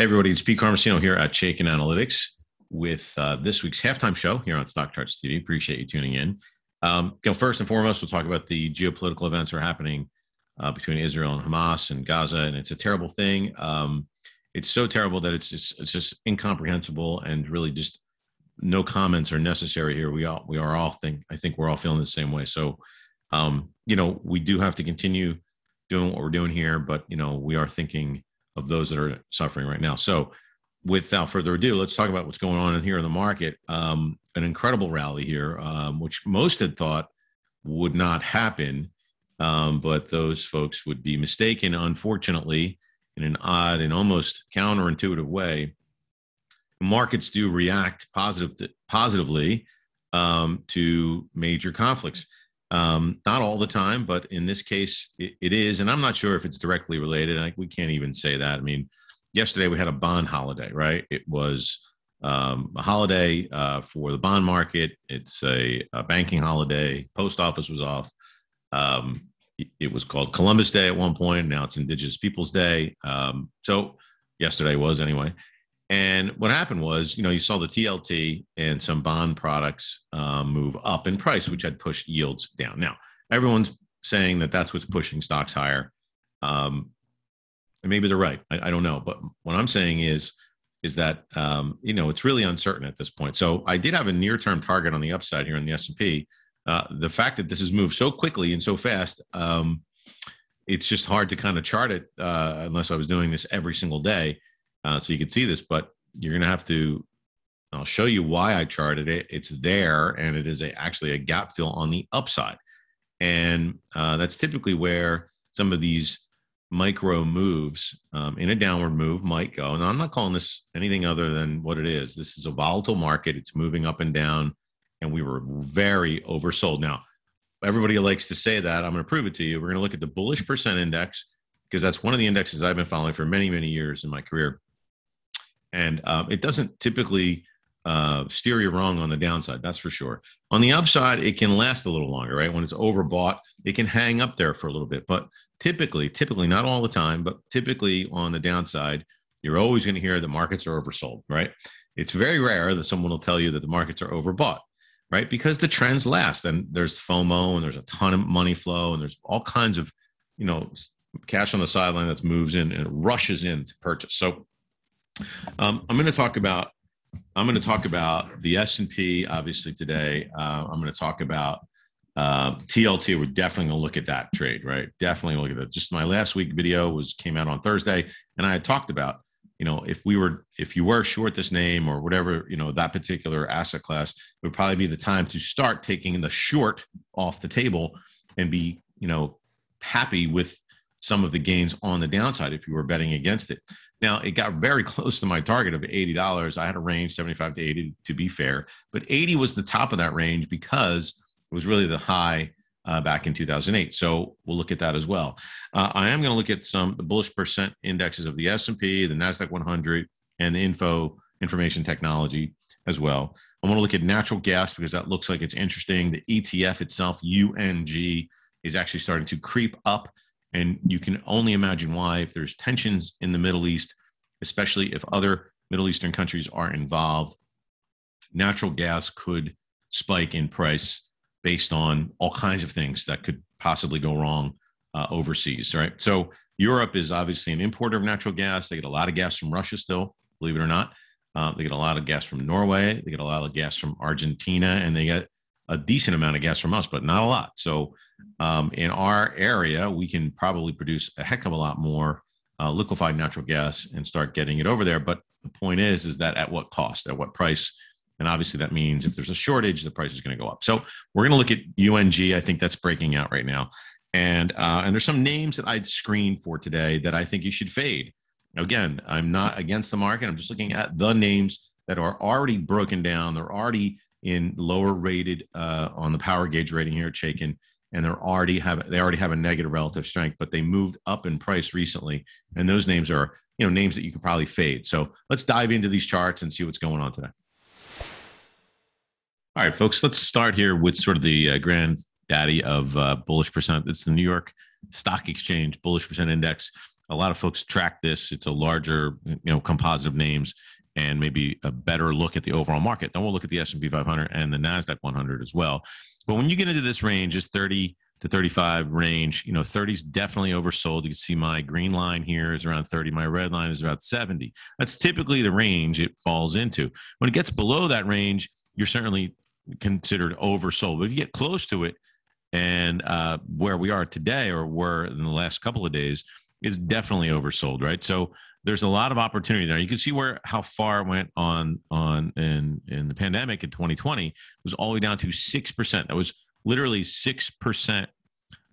Hey everybody, it's Pete Carmasino here at Chaikin Analytics with uh, this week's halftime show here on Stock Charts TV. Appreciate you tuning in. Um, you know, first and foremost, we'll talk about the geopolitical events that are happening uh, between Israel and Hamas and Gaza, and it's a terrible thing. Um, it's so terrible that it's just, it's just incomprehensible and really just no comments are necessary here. We all we are all think I think we're all feeling the same way. So, um, you know, we do have to continue doing what we're doing here, but you know, we are thinking of those that are suffering right now. So, without further ado, let's talk about what's going on in here in the market. Um, an incredible rally here, um, which most had thought would not happen, um, but those folks would be mistaken. Unfortunately, in an odd and almost counterintuitive way, markets do react positive to, positively um, to major conflicts. Um, not all the time, but in this case, it, it is. And I'm not sure if it's directly related. Like we can't even say that. I mean, yesterday we had a bond holiday, right? It was um, a holiday uh, for the bond market. It's a, a, banking holiday. Post office was off. Um, it, it, was called Columbus Day at one point. Now it's Indigenous Peoples Day. Um, so yesterday was anyway. And what happened was, you know, you saw the TLT and some bond products um, move up in price, which had pushed yields down. Now, everyone's saying that that's what's pushing stocks higher. Um, and maybe they're right. I, I, don't know. But what I'm saying is, is that um, you know it's really uncertain at this point. So I did have a near-term target on the upside here in the S&P. Uh, the fact that this has moved so quickly and so fast, um, it's just hard to kind of chart it uh, unless I was doing this every single day uh, so you can see this, but you're going to have to. I'll show you why I charted it. It's there, and it is a, actually a gap fill on the upside, and uh, that's typically where some of these micro moves um, in a downward move might go. And I'm not calling this anything other than what it is. This is a volatile market. It's moving up and down, and we were very oversold. Now, everybody likes to say that. I'm going to prove it to you. We're going to look at the bullish percent index because that's one of the indexes I've been following for many, many years in my career and um, it doesn't typically uh, steer you wrong on the downside. That's for sure. On the upside, it can last a little longer, right? When it's overbought, it can hang up there for a little bit. But typically, typically not all the time, but typically on the downside, you're always going to hear that markets are oversold, right? It's very rare that someone will tell you that the markets are overbought, right? Because the trends last, and there's FOMO, and there's a ton of money flow, and there's all kinds of, you know, cash on the sideline that moves in and rushes in to purchase. So um, I'm going to talk about I'm going to talk about the S and P obviously today. Uh, I'm going to talk about uh, TLT. We're definitely going to look at that trade, right? Definitely look at that. Just my last week video was came out on Thursday, and I had talked about you know if we were if you were short this name or whatever you know that particular asset class, it would probably be the time to start taking the short off the table and be you know happy with some of the gains on the downside if you were betting against it. Now it got very close to my target of eighty dollars. I had a range seventy-five to eighty to be fair, but eighty was the top of that range because it was really the high uh, back in 2008. So we'll look at that as well. Uh, I am going to look at some the bullish percent indexes of the S&P, the Nasdaq 100, and the info information technology as well. I want to look at natural gas because that looks like it's interesting. The ETF itself, UNG, is actually starting to creep up and you can only imagine why if there's tensions in the Middle East, especially if other Middle Eastern countries are involved, natural gas could spike in price based on all kinds of things that could possibly go wrong uh, overseas, right? So Europe is obviously an importer of natural gas. They get a lot of gas from Russia still, believe it or not. Uh, they get a lot of gas from Norway. They get a lot of gas from Argentina, and they get a decent amount of gas from us, but not a lot. So um, in our area, we can probably produce a heck of a lot more uh, liquefied natural gas and start getting it over there. But the point is, is that at what cost, at what price? And obviously, that means if there's a shortage, the price is going to go up. So we're going to look at UNG. I think that's breaking out right now. And uh, and there's some names that I'd screen for today that I think you should fade. Again, I'm not against the market. I'm just looking at the names that are already broken down. They're already in lower rated uh, on the power gauge rating here at Chaikin, and they're already have they already have a negative relative strength, but they moved up in price recently, and those names are you know names that you can probably fade. So let's dive into these charts and see what's going on today. All right, folks, let's start here with sort of the uh, granddaddy of uh, bullish percent. It's the New York Stock Exchange bullish percent index. a lot of folks track this. It's a larger, you know, composite of names and maybe a better look at the overall market. Then we'll look at the S&P 500 and the Nasdaq 100 as well. But when you get into this range, it's 30 to 35 range. You know, 30 is definitely oversold. You can see my green line here is around 30. My red line is about 70. That's typically the range it falls into. When it gets below that range, you're certainly considered oversold. But if you get close to it, and uh, where we are today, or were in the last couple of days, is definitely oversold, right? So there's a lot of opportunity there. You can see where how far it went on on in in the pandemic in 2020 was all the way down to six percent. That was literally six percent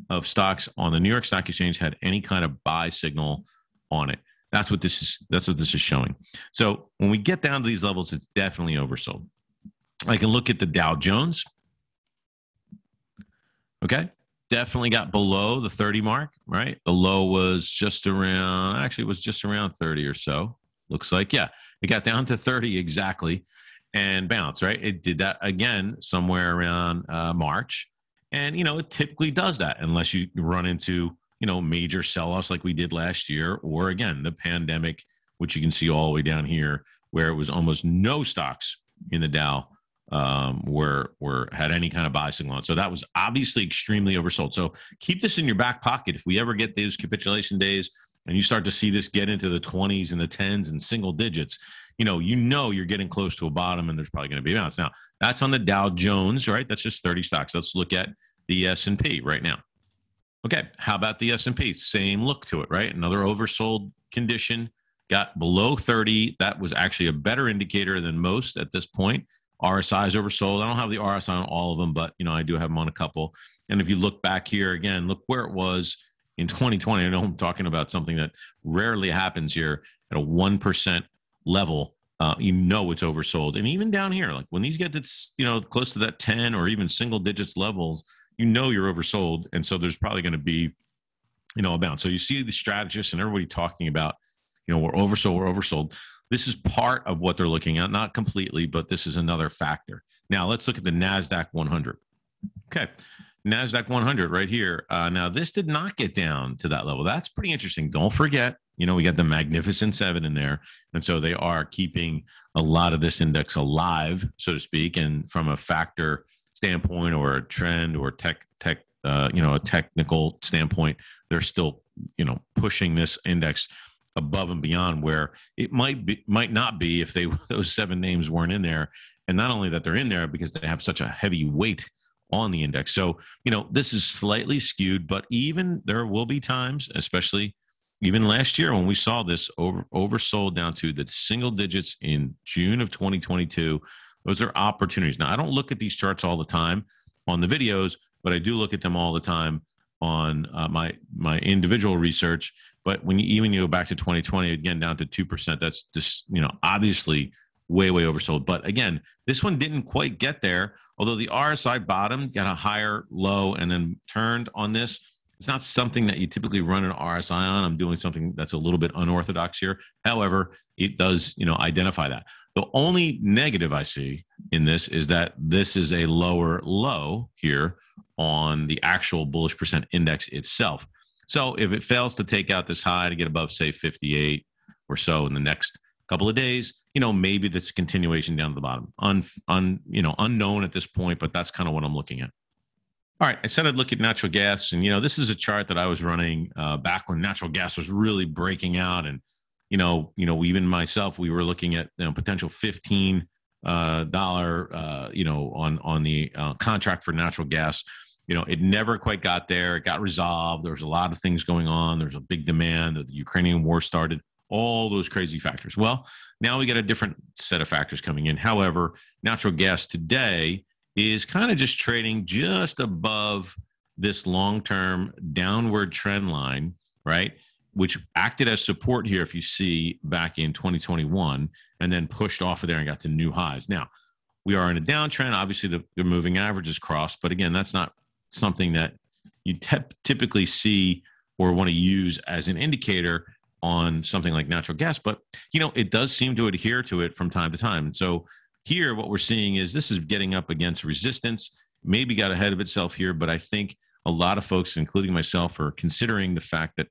of stocks on the New York Stock Exchange had any kind of buy signal on it. That's what this is. That's what this is showing. So when we get down to these levels, it's definitely oversold. I can look at the Dow Jones. Okay, definitely got below the 30 mark, right? The low was just around, actually, it was just around 30 or so. Looks like, yeah, it got down to 30 exactly and bounce, right? It did that again somewhere around uh, March. And, you know, it typically does that unless you run into, you know, major sell offs like we did last year, or again, the pandemic, which you can see all the way down here, where it was almost no stocks in the Dow um, were were had any kind of signal on. So that was obviously extremely oversold. So keep this in your back pocket. If we ever get those capitulation days and you start to see this get into the 20s and the 10s and single digits, you know, you know you're getting close to a bottom and there's probably going to be a bounce. Now, that's on the Dow Jones, right? That's just 30 stocks. Let's look at the S&P right now. Okay, how about the S&P? Same look to it, right? Another oversold condition got below 30. That was actually a better indicator than most at this point. RSI is oversold. I don't have the RSI on all of them, but you know I do have them on a couple. And if you look back here again, look where it was in 2020. I know I'm talking about something that rarely happens here at a one percent level. Uh, you know it's oversold, and even down here, like when these get to you know close to that 10 or even single digits levels, you know you're oversold, and so there's probably going to be you know a bounce. So you see the strategists and everybody talking about you know we're oversold, we're oversold this is part of what they're looking at, not completely, but this is another factor. Now let's look at the NASDAQ 100. Okay. NASDAQ 100 right here. Uh, now, this did not get down to that level. That's pretty interesting. Don't forget, you know, we got the Magnificent Seven in there. And so they are keeping a lot of this index alive, so to speak. And from a factor standpoint or a trend or tech, tech, uh, you know, a technical standpoint, they're still, you know, pushing this index above and beyond where it might be might not be if they those seven names weren't in there. And not only that they're in there because they have such a heavy weight on the index. So you know this is slightly skewed but even there will be times especially even last year when we saw this over oversold down to the single digits in June of 2022 those are opportunities. Now i don't look at these charts all the time on the videos but i do look at them all the time on uh, my my individual research but when you even you go back to 2020, again down to two percent, that's just you know obviously way way oversold. But again, this one didn't quite get there. Although the RSI bottom got a higher low and then turned on this. It's not something that you typically run an RSI on. I'm doing something that's a little bit unorthodox here. However, it does you know identify that. The only negative I see in this is that this is a lower low here on the actual bullish percent index itself. So if it fails to take out this high to get above, say, 58 or so in the next couple of days, you know, maybe that's a continuation down to the bottom. Un, un, you know, unknown at this point, but that's kind of what I'm looking at. All right, I said I'd look at natural gas, and you know, this is a chart that I was running uh, back when natural gas was really breaking out, and you know, you know, even myself, we were looking at you know, potential fifteen uh, dollar, uh, you know, on on the uh, contract for natural gas you know, it never quite got there. It got resolved. There was a lot of things going on. There's a big demand. The Ukrainian war started. All those crazy factors. Well, now we got a different set of factors coming in. However, natural gas today is kind of just trading just above this long-term downward trend line, right? Which acted as support here, if you see back in 2021, and then pushed off of there and got to new highs. Now, we are in a downtrend. Obviously, the, the moving average is crossed, but again, that's not something that you te- typically see or want to use as an indicator on something like natural gas but you know it does seem to adhere to it from time to time. And so here what we're seeing is this is getting up against resistance maybe got ahead of itself here but i think a lot of folks including myself are considering the fact that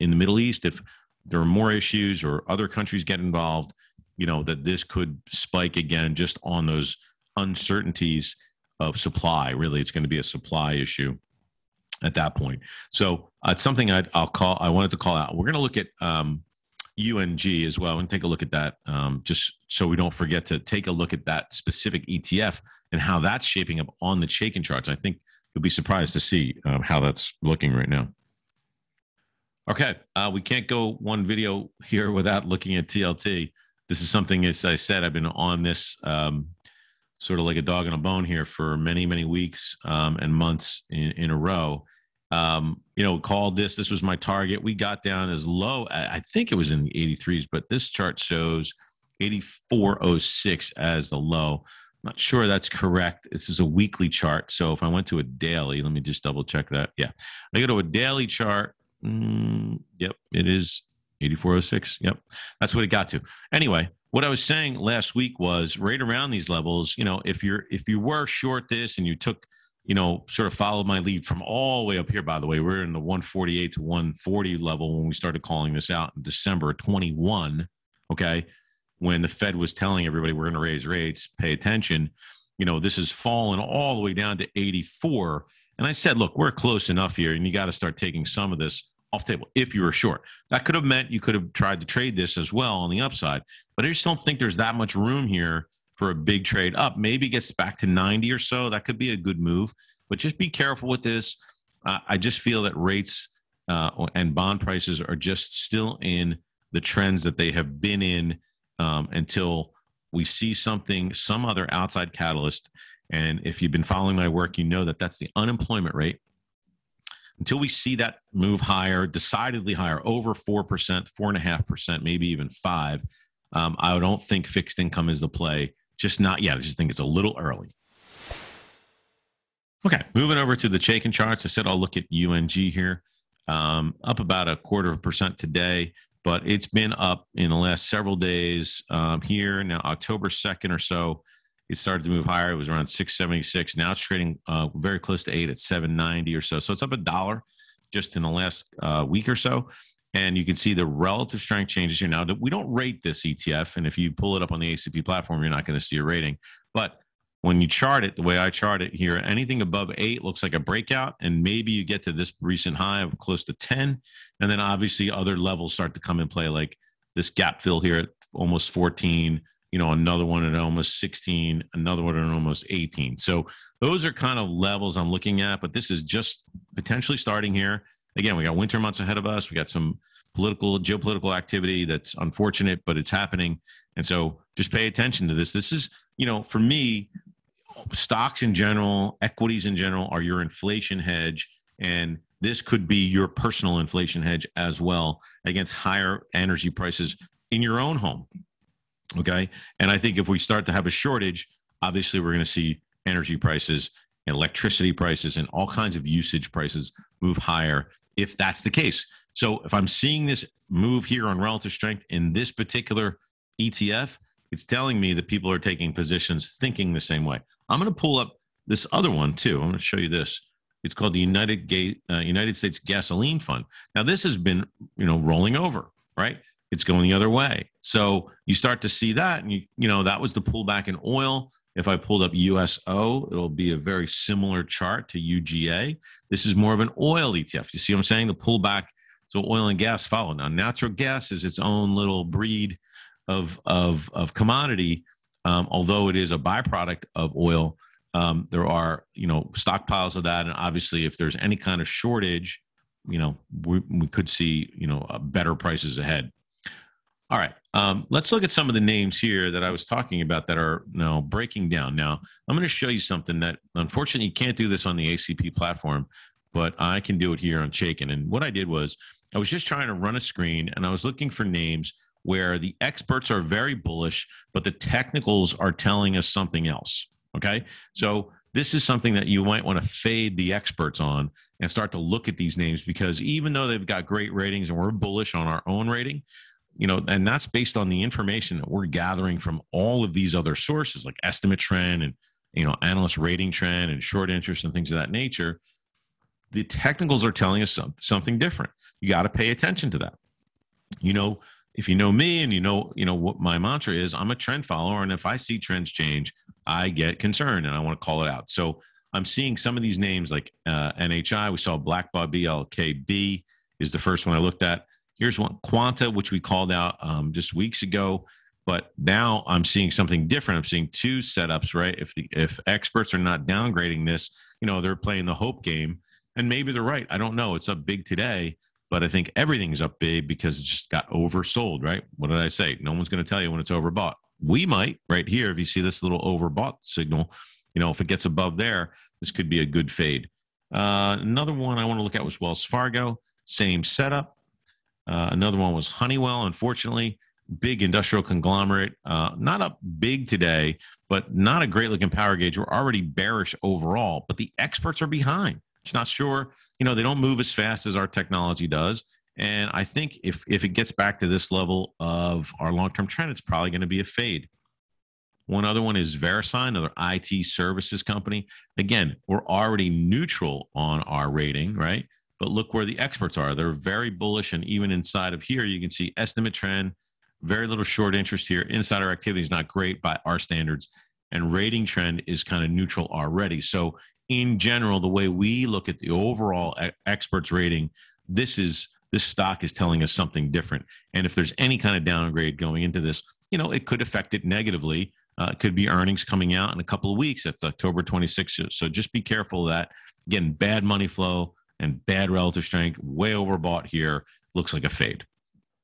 in the Middle East, if there are more issues or other countries get involved, you know, that this could spike again just on those uncertainties of supply. Really, it's going to be a supply issue at that point. So uh, it's something i will call. I wanted to call out. We're going to look at um, UNG as well and take a look at that, um, just so we don't forget to take a look at that specific ETF and how that's shaping up on the Chaikin charts. I think you'll be surprised to see um, how that's looking right now. Okay, uh, we can't go one video here without looking at TLT. This is something, as I said, I've been on this um, sort of like a dog in a bone here for many, many weeks um, and months in, in a row. Um, you know, called this. This was my target. We got down as low. I think it was in the 83s, but this chart shows 8406 as the low. Not sure that's correct. This is a weekly chart. So if I went to a daily, let me just double check that. Yeah, I go to a daily chart. Mm, yep, it is 8406. Yep, that's what it got to. Anyway, what I was saying last week was right around these levels. You know, if you're if you were short this and you took, you know, sort of followed my lead from all the way up here. By the way, we're in the 148 to 140 level when we started calling this out in December 21. Okay, when the Fed was telling everybody we're going to raise rates, pay attention. You know, this has fallen all the way down to 84. And I said, look, we're close enough here, and you got to start taking some of this off table if you were short. That could have meant you could have tried to trade this as well on the upside, but I just don't think there's that much room here for a big trade up. Maybe gets back to 90 or so. That could be a good move, but just be careful with this. Uh, I just feel that rates uh, and bond prices are just still in the trends that they have been in um, until we see something, some other outside catalyst. And if you've been following my work, you know that that's the unemployment rate until we see that move higher, decidedly higher, over 4%, 4.5%, maybe even 5 um, I don't think fixed income is the play. Just not yet. I just think it's a little early. Okay, moving over to the Chaikin charts. I said I'll look at UNG here. Um, up about a quarter of a percent today, but it's been up in the last several days um, here. Now, October 2nd or so, it started to move higher. It was around 676. Now it's trading uh, very close to eight at 790 or so. So it's up a dollar just in the last uh, week or so. And you can see the relative strength changes here. Now, that we don't rate this ETF. And if you pull it up on the ACP platform, you're not going to see a rating. But when you chart it, the way I chart it here, anything above eight looks like a breakout. And maybe you get to this recent high of close to 10. And then obviously other levels start to come in play, like this gap fill here at almost 14 you know, another one at almost 16, another one at almost 18. So those are kind of levels I'm looking at, but this is just potentially starting here. Again, we got winter months ahead of us. We got some political, geopolitical activity that's unfortunate, but it's happening. And so just pay attention to this. This is, you know, for me, stocks in general, equities in general are your inflation hedge. And this could be your personal inflation hedge as well against higher energy prices in your own home. Okay. And I think if we start to have a shortage, obviously we're going to see energy prices, and electricity prices, and all kinds of usage prices move higher if that's the case. So if I'm seeing this move here on relative strength in this particular ETF, it's telling me that people are taking positions thinking the same way. I'm going to pull up this other one too. I'm going to show you this. It's called the United, Ga- uh, United States Gasoline Fund. Now this has been, you know, rolling over, right? It's going the other way. So you start to see that, and you you know that was the pullback in oil. If I pulled up USO, it'll be a very similar chart to UGA. This is more of an oil ETF. You see what I'm saying? The pullback. So oil and gas follow. Now, natural gas is its own little breed of of of commodity. Um, although it is a byproduct of oil, um, there are you know stockpiles of that, and obviously, if there's any kind of shortage, you know we, we could see you know uh, better prices ahead. All right. Um, let's look at some of the names here that I was talking about that are now breaking down. Now, I'm going to show you something that unfortunately you can't do this on the ACP platform, but I can do it here on Chaikin. And what I did was I was just trying to run a screen and I was looking for names where the experts are very bullish, but the technicals are telling us something else. Okay. So this is something that you might want to fade the experts on and start to look at these names because even though they've got great ratings and we're bullish on our own rating, you know, and that's based on the information that we're gathering from all of these other sources like estimate trend and, you know, analyst rating trend and short interest and things of that nature. the technicals are telling us some, something different. You got to pay attention to that. You know, if you know me and you know, you know what my mantra is, I'm a trend follower, and if I see trends change, I get concerned and I want to call it out. So I'm seeing some of these names like uh, NHI. We saw Black Blackbaud BLKB is the first one I looked at. Here's one Quanta, which we called out um, just weeks ago. But now I'm seeing something different. I'm seeing two setups, right? If the if experts are not downgrading this, you know, they're playing the hope game, and maybe they're right. I don't know. It's up big today, but I think everything's up big because it just got oversold, right? What did I say? No one's going to tell you when it's overbought. We might right here if you see this little overbought signal. You know, if it gets above there, this could be a good fade. Uh, another one I want to look at was Wells Fargo, same setup. Uh, another one was Honeywell. Unfortunately, big industrial conglomerate, uh, not up big today, but not a great looking power gauge. We're already bearish overall, but the experts are behind. It's not sure, you know, they don't move as fast as our technology does. And I think if if it gets back to this level of our long term trend, it's probably going to be a fade. One other one is VeriSign, another IT services company. Again, we're already neutral on our rating, right? But look where the experts are. They're very bullish. And even inside of here, you can see estimate trend, very little short interest here. Insider activity is not great by our standards. And rating trend is kind of neutral already. So, in general, the way we look at the overall experts rating, this is this stock is telling us something different. And if there's any kind of downgrade going into this, you know, it could affect it negatively uh, it could be earnings coming out in a couple of weeks. That's October 26th. So just be careful of that. Again, bad money flow and bad relative strength, way overbought here. Looks like a fade.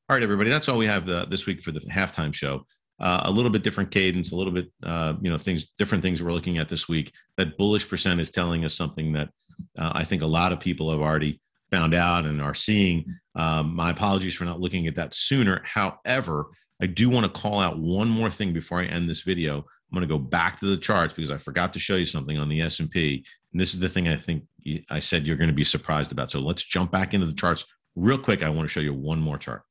All right, everybody. That's all we have uh, this week for the halftime show. Uh, a little bit different cadence, a little bit, uh, you know, things, different things we're looking at this week. That bullish percent is telling us something that uh, I think a lot of people have already found out and are seeing. Um, my apologies for not looking at that sooner. However, I do want to call out one more thing before I end this video. I'm going to go back to the charts because I forgot to show you something on the S&P. And this is the thing I think I said you're going to be surprised about. So let's jump back into the charts real quick. I want to show you one more chart.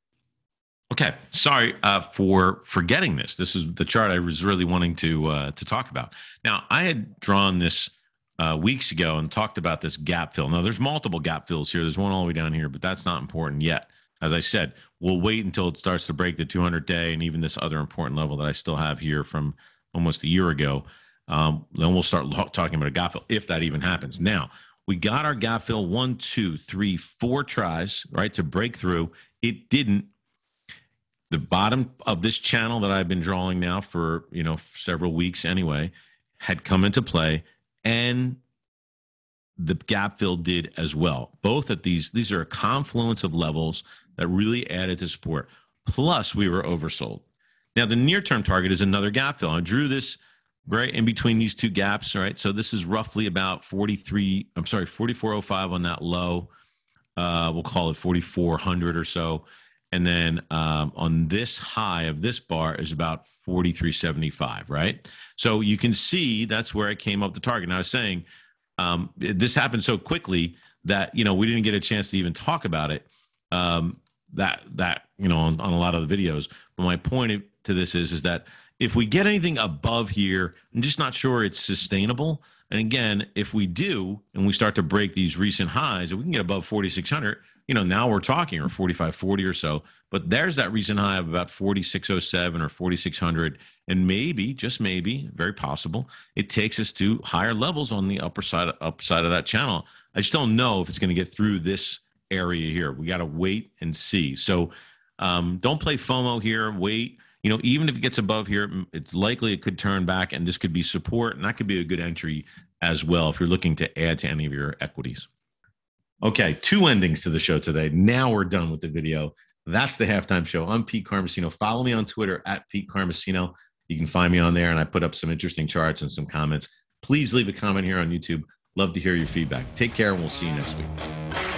Okay, sorry uh, for forgetting this. This is the chart I was really wanting to uh, to talk about. Now, I had drawn this uh, weeks ago and talked about this gap fill. Now, there's multiple gap fills here. There's one all the way down here, but that's not important yet. As I said, we'll wait until it starts to break the 200 day and even this other important level that I still have here from almost a year ago. Um, then we'll start talking about a gap fill if that even happens. Now, we got our gap fill one, two, three, four tries, right, to break through. It didn't. The bottom of this channel that I've been drawing now for, you know, several weeks anyway, had come into play and the gap fill did as well. Both at these, these are a confluence of levels that really added to support. Plus, we were oversold. Now, the near term target is another gap fill. I drew this right in between these two gaps, right? So this is roughly about 43, I'm sorry, 4405 on that low. Uh, we'll call it 4400 or so. And then um, on this high of this bar is about 4375, right? So you can see that's where I came up the target. Now I was saying um, this happened so quickly that, you know, we didn't get a chance to even talk about it. Um, that that you know on, on a lot of the videos. But my point to this is is that if we get anything above here, I'm just not sure it's sustainable. And again, if we do and we start to break these recent highs, if we can get above 4,600, you know, now we're talking or 4,540 or so. But there's that recent high of about 4,607 or 4,600. And maybe, just maybe, very possible, it takes us to higher levels on the upper side, upper side of that channel. I just don't know if it's going to get through this area here. We got to wait and see. So um, don't play FOMO here. Wait. You know, even if it gets above here, it's likely it could turn back, and this could be support, and that could be a good entry as well if you're looking to add to any of your equities. Okay, two endings to the show today. Now we're done with the video. That's the halftime show. I'm Pete Carmasino. Follow me on Twitter at Pete Carmasino. You can find me on there, and I put up some interesting charts and some comments. Please leave a comment here on YouTube. Love to hear your feedback. Take care, and we'll see you next week.